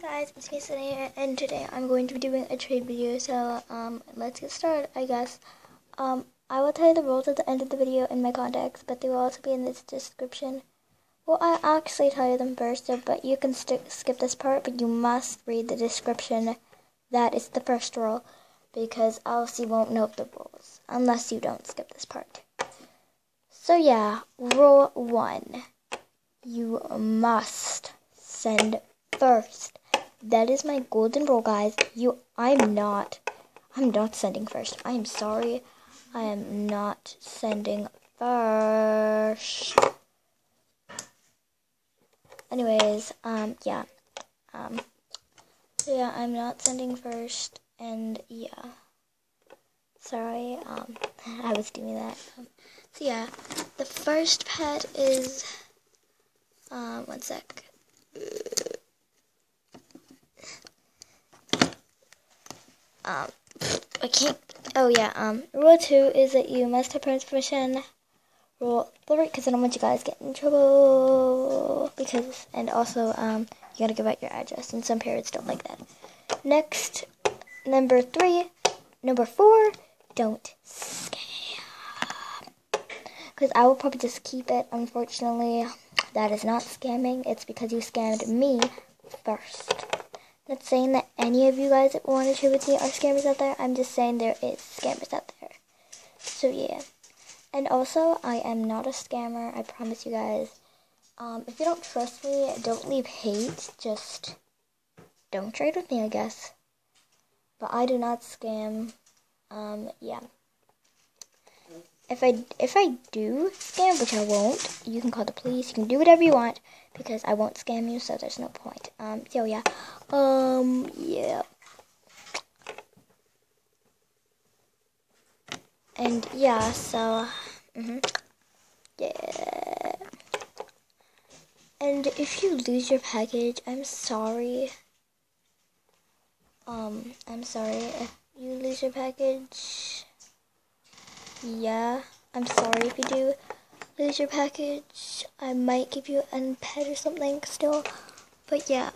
Hey guys, it's Mason here, and today I'm going to be doing a trade video, so, um, let's get started, I guess. Um, I will tell you the rules at the end of the video in my contacts, but they will also be in this description. Well, I'll actually tell you them first, so, but you can skip this part, but you must read the description. That is the first rule, because else you won't know the rules, unless you don't skip this part. So yeah, rule one. You must send first. That is my golden rule, guys. You, I'm not, I'm not sending first. I am sorry. I am not sending first. Anyways, um, yeah. Um, yeah, I'm not sending first, and yeah. Sorry, um, I was doing that. Um, so yeah, the first pet is, um, one sec. Um, I can't. Oh yeah. Um, rule two is that you must have parents' permission. Rule three, because I don't want you guys get in trouble. Because and also um, you gotta give out your address, and some parents don't like that. Next, number three, number four, don't scam. Because I will probably just keep it. Unfortunately, that is not scamming. It's because you scammed me first. Not saying that any of you guys that want to trade with me are scammers out there. I'm just saying there is scammers out there. So yeah. And also, I am not a scammer. I promise you guys. Um, if you don't trust me, don't leave hate. Just don't trade with me, I guess. But I do not scam. Um, yeah. If I if I do scam, which I won't, you can call the police. You can do whatever you want because I won't scam you, so there's no point. Um, so yeah. Um, yeah. And yeah, so, mm -hmm. yeah. And if you lose your package, I'm sorry. Um, I'm sorry if you lose your package. Yeah, I'm sorry if you do lose your package. I might give you a pet or something still. But yeah,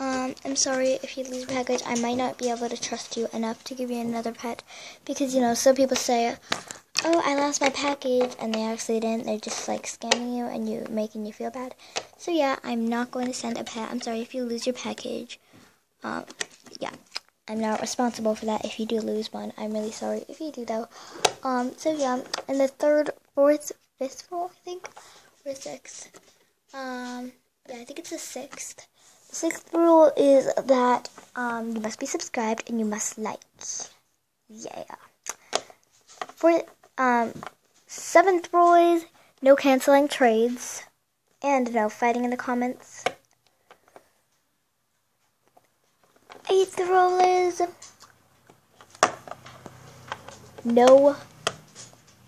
um, I'm sorry if you lose your package. I might not be able to trust you enough to give you another pet. Because, you know, some people say, oh, I lost my package, and they actually didn't. They're just, like, scamming you and you making you feel bad. So, yeah, I'm not going to send a pet. I'm sorry if you lose your package. Um, yeah. I'm not responsible for that if you do lose one. I'm really sorry if you do, though. Um, so, yeah. And the third, fourth, fifth rule, I think, or sixth. Um, yeah, I think it's the sixth. The sixth rule is that um, you must be subscribed and you must like. Yeah. For um, seventh rule is no canceling trades and no fighting in the comments. Eighth rule is no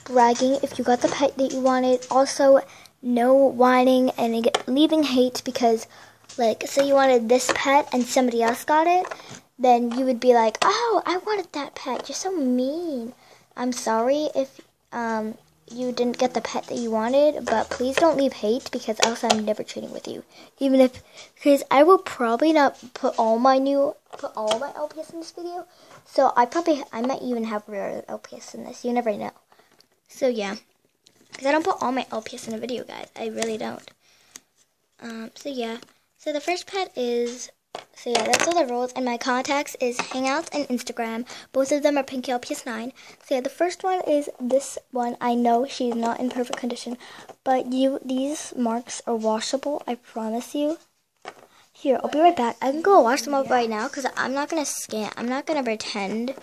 bragging if you got the pet that you wanted. Also, no whining and leaving hate because, like, say you wanted this pet and somebody else got it, then you would be like, oh, I wanted that pet. You're so mean. I'm sorry if um, you didn't get the pet that you wanted, but please don't leave hate because else I'm never trading with you. Even if, because I will probably not put all my new, put all my LPS in this video. So I probably, I might even have rare LPS in this. You never know. So yeah, because I don't put all my LPS in a video, guys. I really don't. Um, so yeah, so the first pet is, so yeah, that's all the rules. And my contacts is Hangouts and Instagram. Both of them are Pinky LPS 9. So yeah, the first one is this one. I know she's not in perfect condition, but you these marks are washable. I promise you. Here, I'll be right back. I can go wash them up right now because I'm not to scan. I'm not to pretend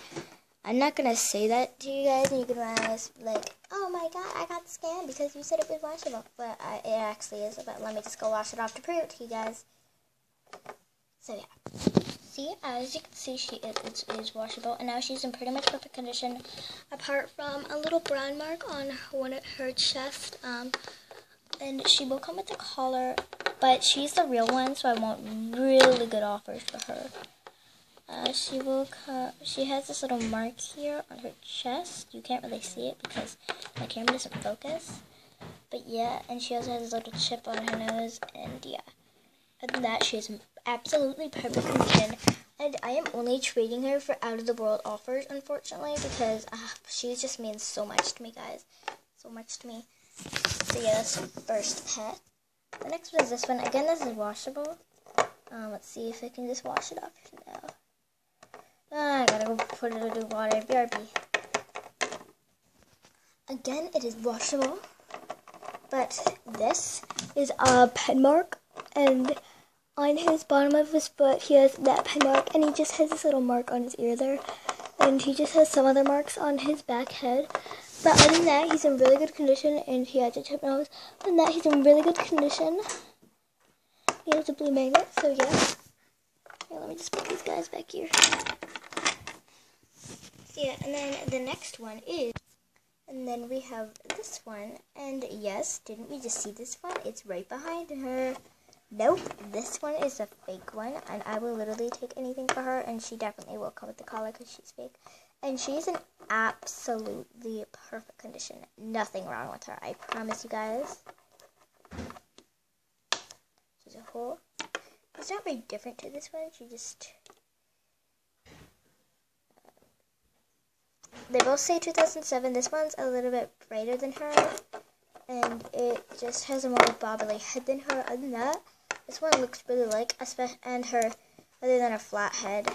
I'm not gonna say that to you guys, and you can realize like, oh my god, I got scammed because you said it was washable, but I, it actually is. But let me just go wash it off to prove it to you guys. So yeah, see, as you can see, she is, it is washable, and now she's in pretty much perfect condition, apart from a little brown mark on one of her chest. Um, and she will come with a collar, but she's the real one, so I want really good offers for her. Uh, she will come, she has this little mark here on her chest. You can't really see it because my camera doesn't focus. But yeah, and she also has a little chip on her nose, and yeah. Other than that, she has absolutely perfect condition. And I am only trading her for out of the world offers, unfortunately, because uh, she just means so much to me, guys. So much to me. So yeah, that's first pet. The next one is this one. Again, this is washable. Um, let's see if I can just wash it off now. Ah, I gotta go put it in water. BRB. Again, it is washable. But this is a pen mark. And on his bottom of his foot, he has that pen mark. And he just has this little mark on his ear there. And he just has some other marks on his back head. But other than that, he's in really good condition. And he has a chip nose. Other than that, he's in really good condition. He has a blue magnet. So yeah. Here, let me just put these guys back here. Yeah, and then the next one is, and then we have this one, and yes, didn't we just see this one? It's right behind her. Nope, this one is a fake one, and I will literally take anything for her, and she definitely will come with the collar because she's fake. And she's in absolutely perfect condition. Nothing wrong with her, I promise you guys. She's a whole. It's not very different to this one, she just um, they both say 2007. This one's a little bit brighter than her, and it just has a more bobbly head than her. Other than that, this one looks really like, and her, other than a flat head,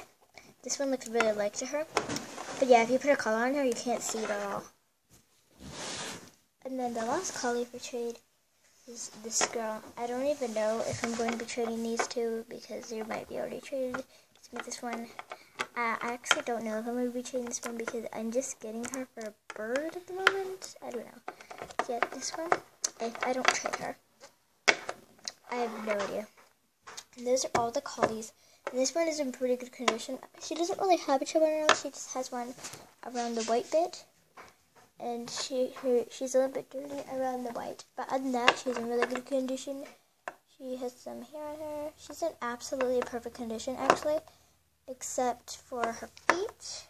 this one looks really like to her. But yeah, if you put a collar on her, you can't see it at all. And then the last collie for trade is this girl. I don't even know if I'm going to be trading these two because they might be already traded. Let's this one I actually don't know if I'm going to be trading this one because I'm just getting her for a bird at the moment. I don't know. Yeah, this one, if I don't trade her, I have no idea. And those are all the collies. And this one is in pretty good condition. She doesn't really have a chip on her nose. She just has one around the white bit. And she her, she's a little bit dirty around the white. But other than that, she's in really good condition. She has some hair on her. She's in absolutely perfect condition, actually except for her feet.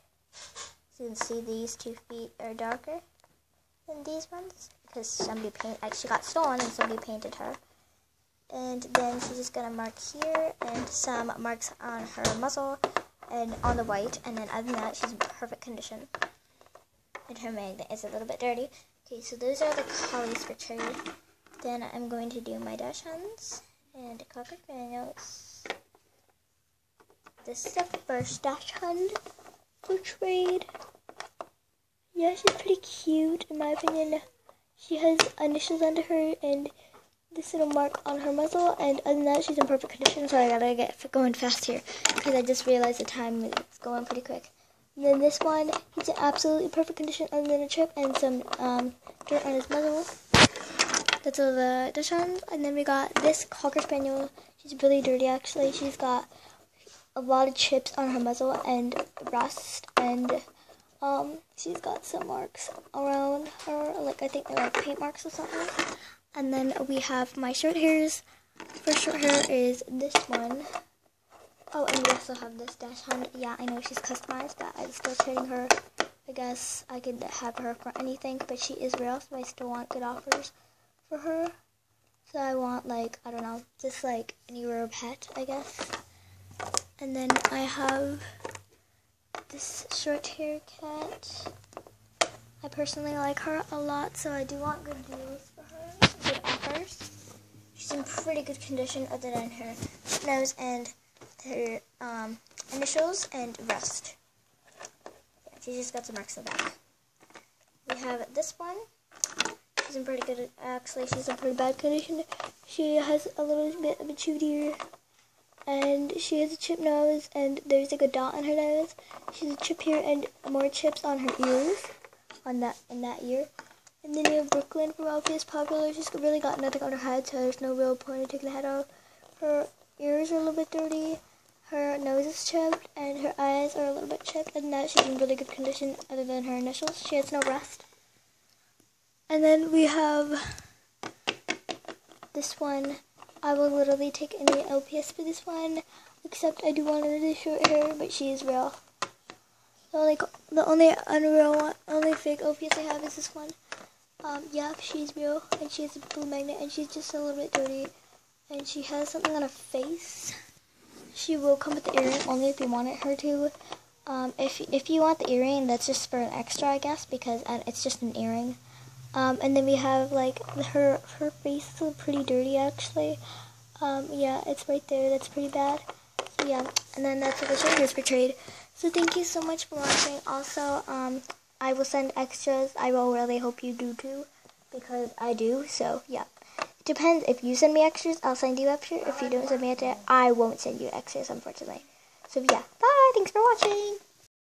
You can see these two feet are darker than these ones because somebody paint like she got stolen and somebody painted her. And then she's just gonna mark here and some marks on her muzzle and on the white. And then other than that, she's in perfect condition. And her magnet is a little bit dirty. Okay, so those are the collies for trade. Then I'm going to do my dash dachshunds and cocker spaniels. This is the first dachshund for trade. Yeah, she's pretty cute in my opinion. She has initials under her and this little mark on her muzzle, and other than that, she's in perfect condition. So I gotta get going fast here because I just realized the time is going pretty quick. And then this one, he's in absolutely perfect condition, other than a chip and some um, dirt on his muzzle. That's all the Dachshunds. And then we got this Cocker Spaniel. She's really dirty, actually. She's got a lot of chips on her muzzle and rust and um, she's got some marks around her, like I think they're like paint marks or something. And then we have my short hairs. First short hair is this one. Oh, and we also have this dachshund. Yeah, I know she's customized, but I'm still trading her. I guess I could have her for anything, but she is real, so I still want good offers for her. So I want like, I don't know, just like any rare pet, I guess. And then I have this short hair cat. I personally like her a lot, so I do want good deals for her, good offers. She's in pretty good condition other than her nose and her um, initials and rust. Yeah, she just got some marks in the back. We have this one. She's in pretty good, actually she's in pretty bad condition. She has a little bit of a chewed ear and she has a chip nose and there's like a dot on her nose. She has a chip here and more chips on her ears, on that in that ear. And then you have Brooklyn from LPS Popular. She's really got nothing on her head, so there's no real point in taking the head off. Her ears are a little bit dirty. Her nose is chipped, and her eyes are a little bit chipped. And that she's in really good condition, other than her initials. She has no rust. And then we have this one I will literally take any LPS for this one, except I do want another short hair, but she is real. The only, the only unreal one, only fake LPS I have is this one. Um, yeah, she's real, and she has a blue magnet, and she's just a little bit dirty, and she has something on her face. she will come with the earring only if you wanted her to. Um, if if you want the earring, that's just for an extra, I guess, because uh, it's just an earring. Um, and then we have like her her face is pretty dirty actually. Um, yeah, it's right there. That's pretty bad. So yeah, and then that's what the shoulder is portrayed. So thank you so much for watching. Also, um, I will send extras. I will really hope you do too, because I do. So yeah, it depends. If you send me extras, I'll send you extras. If you don't send me extras, I won't send you extras, unfortunately. So yeah, bye. Thanks for watching.